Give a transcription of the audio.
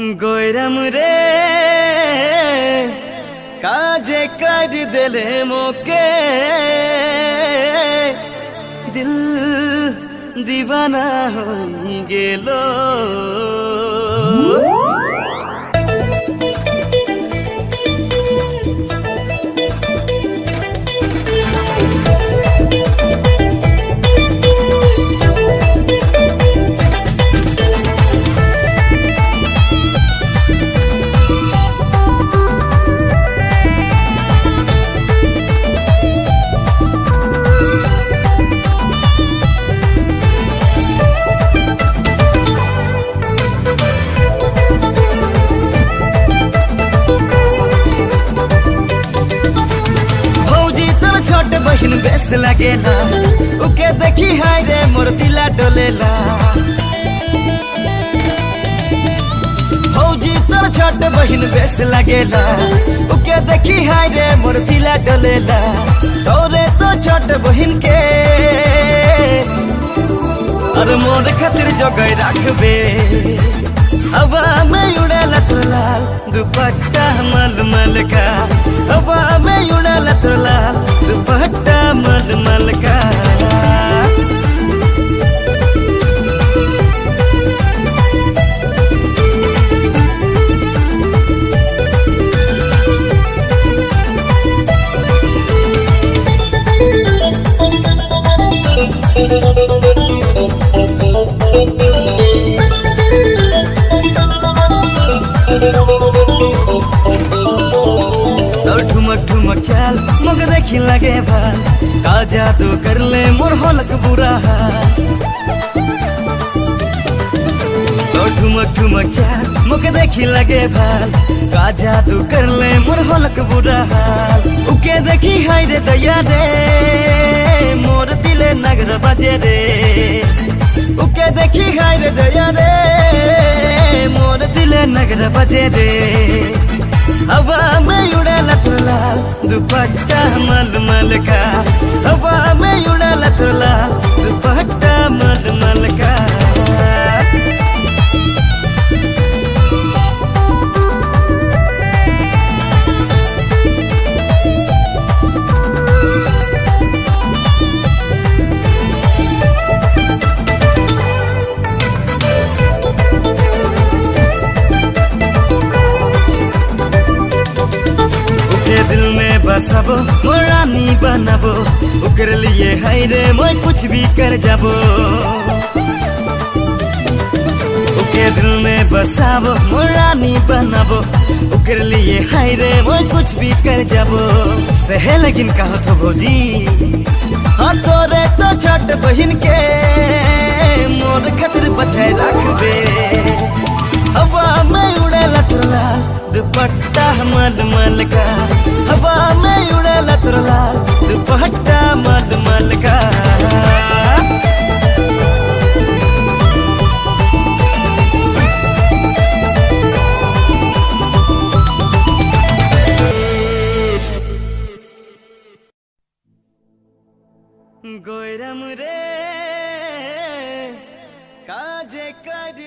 गोरम रे काजे कर दिले मोके दिल दीवाना हो गेलो बहिन बेस लगेला उके देखी हाय रे, मोर दिला डोलेला भौजी तोर छोट बहिन बेस लगेला उके देखी हाय रे, मोर दिला डोलेला तोरे तो छोट बहिन के। और मोर खातिर जगह रखबे। हवा में उड़ाला तो लाल दुपट्टा मलमल का। हवा में उड़ाला तो लाल दुपट्टा मलमल का। और चाल मग देखी लगे भाल का जादू कर ले मोर होलक बुरा और ठुमक ठुमक चाल मग देखी लगे भाल का जादू कर ले मोर होलक बुरा हाल। उके देखी हाय रे दया रे, मोर दिले नगर बजे रे। उके देखी हाय रे दया रे। मोर दिले नगर बजे रे। हवा में उड़ा लतला दुपट्टा मलमल का। बसबो मोर रानी बनबो। ओकर लिए है रे, मैं कुछ भी कर जाबो। उके दिल में बसाबो मोर रानी बनबो। ओकर लिए है रे, मैं कुछ भी कर जाबो। सहे लेकिन कहो तो भौजी हाँ तोरे तो छोट बहिन के, मोर खतिर बचाए रखबे। दुपट्टा मलमल का। हवा में उड़ेला तुरला दुपट्टा मलमल का। गोरम रे काजे कर